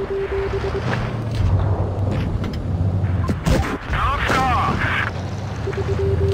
Top star!